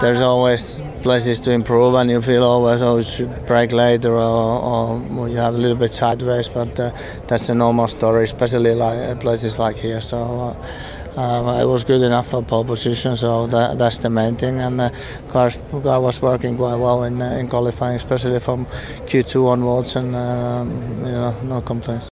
There's always places to improve, and you feel always oh you should brake later or, or you have a little bit sideways, but uh, that's a normal story, especially like uh, places like here. So. Uh, uh, it was good enough for pole position, so that, that's the main thing. And the uh, car, car was working quite well in, uh, in qualifying, especially from Q2 onwards, and um, you know, no complaints.